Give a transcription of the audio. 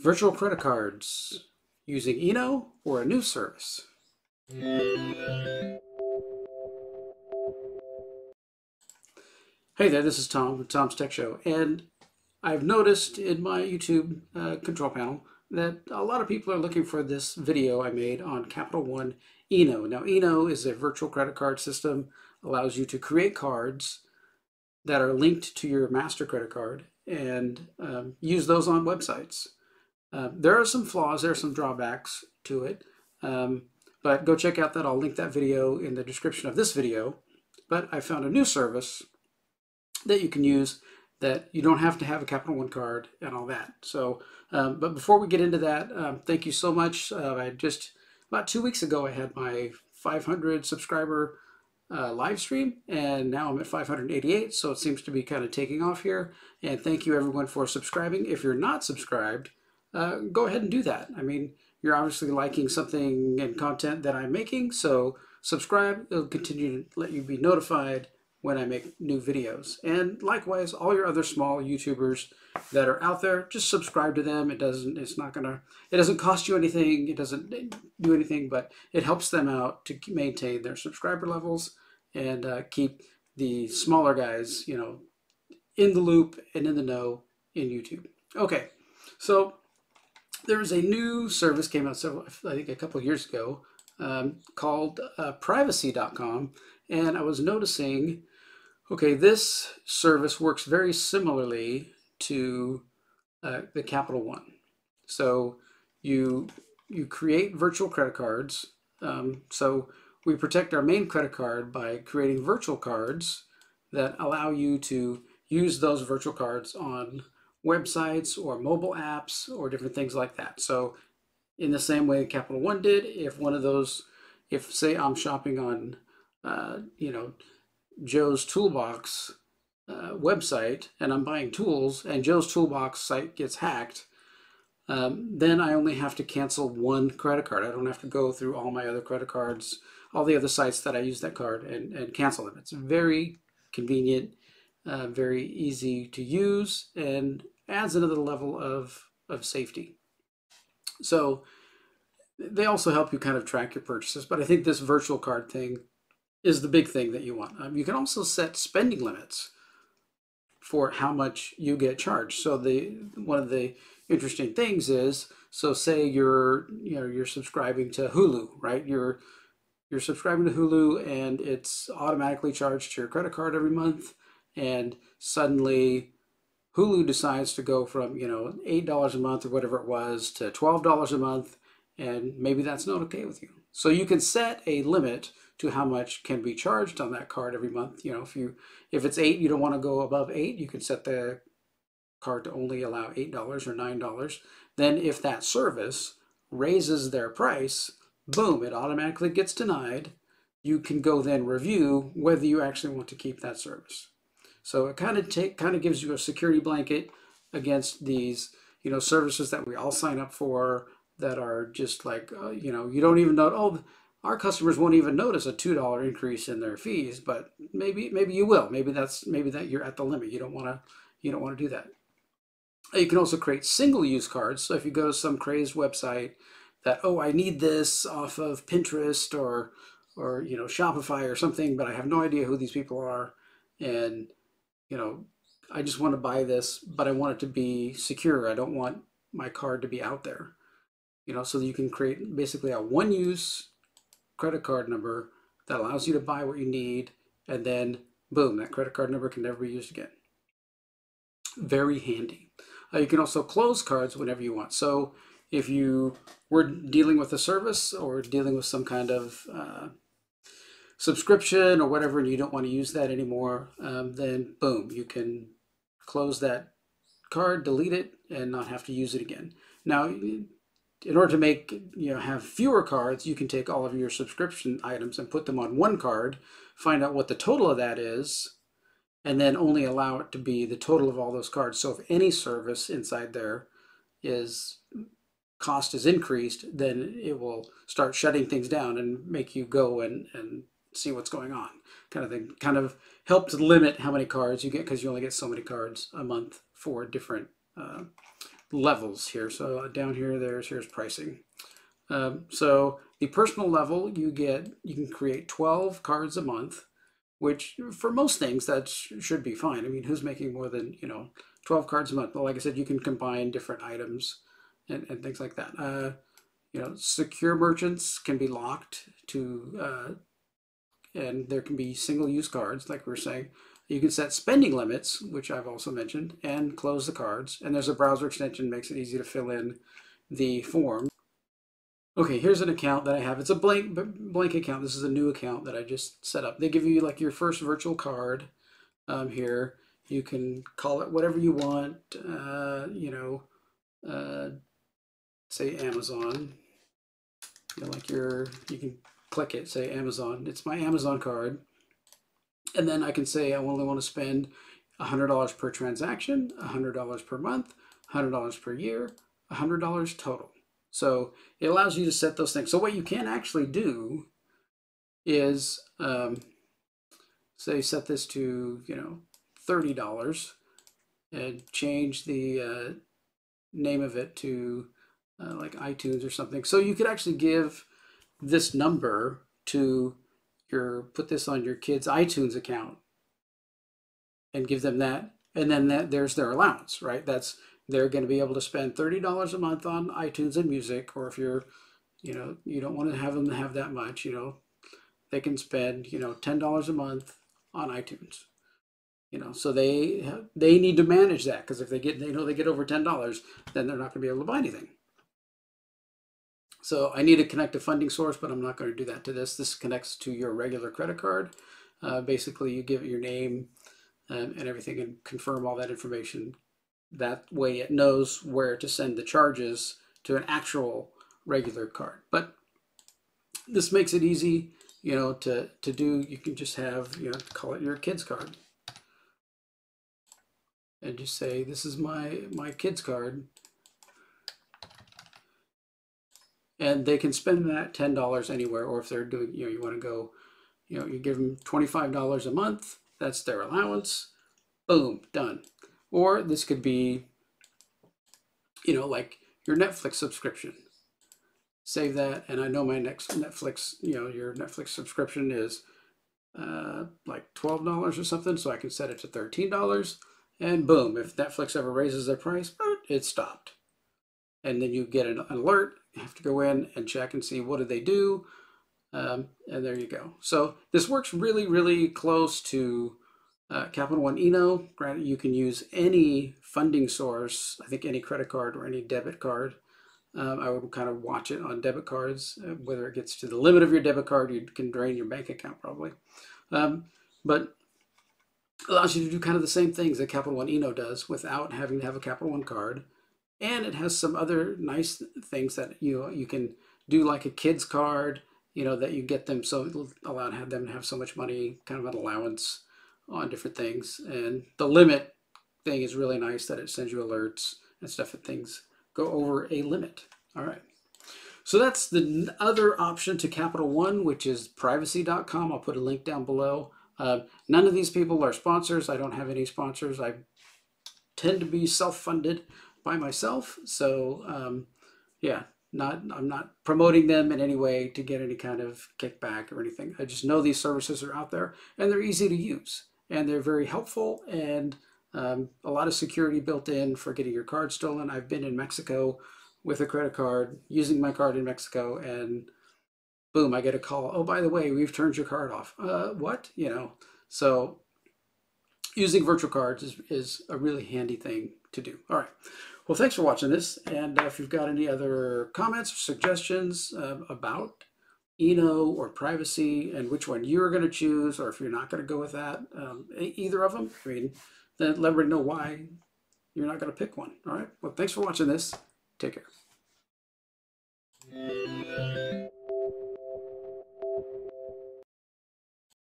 virtual credit cards using Eno or a new service. Hey there, this is Tom with Tom's Tech Show, and I've noticed in my YouTube uh, control panel that a lot of people are looking for this video I made on Capital One Eno. Now, Eno is a virtual credit card system, allows you to create cards that are linked to your master credit card and um, use those on websites. Uh, there are some flaws, there are some drawbacks to it, um, but go check out that. I'll link that video in the description of this video. But I found a new service that you can use that you don't have to have a Capital One card and all that. So, um, but before we get into that, um, thank you so much. Uh, I just, about two weeks ago, I had my 500 subscriber uh, live stream and now I'm at 588 so it seems to be kind of taking off here and thank you everyone for subscribing if you're not subscribed uh, go ahead and do that. I mean you're obviously liking something and content that I'm making so subscribe. It'll continue to let you be notified when I make new videos. And likewise all your other small YouTubers that are out there just subscribe to them. It doesn't it's not gonna it doesn't cost you anything. It doesn't do anything but it helps them out to maintain their subscriber levels and uh, keep the smaller guys, you know, in the loop and in the know in YouTube. Okay, so there was a new service came out several, I think a couple years ago um, called uh, privacy.com and I was noticing okay this service works very similarly to uh, the Capital One. So you you create virtual credit cards um, so we protect our main credit card by creating virtual cards that allow you to use those virtual cards on websites or mobile apps or different things like that. So in the same way Capital One did, if one of those, if say I'm shopping on, uh, you know, Joe's Toolbox uh, website and I'm buying tools and Joe's Toolbox site gets hacked, um, then I only have to cancel one credit card. I don't have to go through all my other credit cards all the other sites that I use that card and, and cancel them. It's very convenient, uh, very easy to use, and adds another level of, of safety. So they also help you kind of track your purchases, but I think this virtual card thing is the big thing that you want. Um, you can also set spending limits for how much you get charged. So the one of the interesting things is, so say you're you know you're subscribing to Hulu, right? You're you're subscribing to Hulu and it's automatically charged to your credit card every month and suddenly Hulu decides to go from, you know, $8 a month or whatever it was to $12 a month and maybe that's not okay with you. So you can set a limit to how much can be charged on that card every month. You know, if you if it's 8, you don't want to go above 8, you can set the card to only allow $8 or $9. Then if that service raises their price, boom, it automatically gets denied. You can go then review whether you actually want to keep that service. So it kind of take kind of gives you a security blanket against these, you know, services that we all sign up for that are just like, uh, you know, you don't even know. Oh, our customers won't even notice a two dollar increase in their fees, but maybe maybe you will. Maybe that's maybe that you're at the limit. You don't want to you don't want to do that. You can also create single use cards. So if you go to some crazed website that oh I need this off of Pinterest or or you know Shopify or something, but I have no idea who these people are, and you know I just want to buy this, but I want it to be secure. I don't want my card to be out there. You know, so you can create basically a one-use credit card number that allows you to buy what you need, and then boom, that credit card number can never be used again. Very handy. Uh, you can also close cards whenever you want. So if you were dealing with a service or dealing with some kind of uh, subscription or whatever, and you don't want to use that anymore, um, then boom, you can close that card, delete it, and not have to use it again. Now, in order to make you know have fewer cards, you can take all of your subscription items and put them on one card, find out what the total of that is, and then only allow it to be the total of all those cards. So if any service inside there is cost is increased, then it will start shutting things down and make you go and, and see what's going on kind of thing. Kind of help to limit how many cards you get because you only get so many cards a month for different uh, levels here. So uh, down here, there's here's pricing. Um, so the personal level, you get you can create 12 cards a month, which for most things that should be fine. I mean, who's making more than you know 12 cards a month? But like I said, you can combine different items and, and things like that. Uh, you know, secure merchants can be locked to, uh, and there can be single-use cards, like we are saying. You can set spending limits, which I've also mentioned, and close the cards. And there's a browser extension makes it easy to fill in the form. Okay, here's an account that I have. It's a blank blank account. This is a new account that I just set up. They give you like your first virtual card um, here. You can call it whatever you want. Uh, you know, uh, say Amazon. You know, like your, you can click it, say Amazon. It's my Amazon card. And then I can say I only want to spend $100 per transaction, $100 per month, $100 per year, $100 total. So it allows you to set those things. So what you can actually do is, um, say, set this to, you know, $30 and change the uh, name of it to uh, like iTunes or something. So you could actually give this number to your, put this on your kid's iTunes account and give them that. And then that there's their allowance, right? That's, they're going to be able to spend $30 a month on iTunes and music, or if you're, you know, you don't want to have them have that much, you know, they can spend, you know, $10 a month on iTunes you know so they they need to manage that because if they get they know they get over $10 then they're not going to be able to buy anything so I need to connect a funding source, but I'm not going to do that to this. This connects to your regular credit card. Uh, basically, you give it your name and, and everything and confirm all that information. That way it knows where to send the charges to an actual regular card. But this makes it easy, you know, to, to do. You can just have, you know, call it your kid's card. And just say, this is my, my kid's card and they can spend that ten dollars anywhere. Or if they're doing, you know, you want to go, you know, you give them twenty five dollars a month. That's their allowance. Boom, done. Or this could be, you know, like your Netflix subscription. Save that, and I know my next Netflix, you know, your Netflix subscription is uh, like twelve dollars or something, so I can set it to thirteen dollars. And boom, if Netflix ever raises their price, it stopped. And then you get an alert have to go in and check and see what did they do. Um, and there you go. So this works really, really close to uh, Capital One Eno. Granted, you can use any funding source, I think any credit card or any debit card. Um, I would kind of watch it on debit cards. Uh, whether it gets to the limit of your debit card, you can drain your bank account probably. Um, but allows you to do kind of the same things that Capital One Eno does without having to have a Capital One card and it has some other nice things that you you can do like a kids card you know that you get them so allow have them to have so much money kind of an allowance on different things and the limit thing is really nice that it sends you alerts and stuff if things go over a limit all right so that's the other option to Capital One, which is privacy.com. I'll put a link down below. Uh, none of these people are sponsors. I don't have any sponsors. I tend to be self-funded by myself. So um, yeah, not I'm not promoting them in any way to get any kind of kickback or anything. I just know these services are out there and they're easy to use and they're very helpful and um, a lot of security built in for getting your card stolen. I've been in Mexico with a credit card using my card in Mexico and boom, I get a call. Oh, by the way, we've turned your card off. Uh, what? You know, so using virtual cards is, is a really handy thing to do. All right. Well, thanks for watching this. And uh, if you've got any other comments or suggestions uh, about Eno or privacy and which one you're going to choose, or if you're not going to go with that, um, either of them, I mean, then let me know why you're not going to pick one. All right. Well, thanks for watching this. Take care.